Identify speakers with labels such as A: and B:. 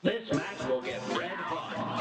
A: This match will get red hot.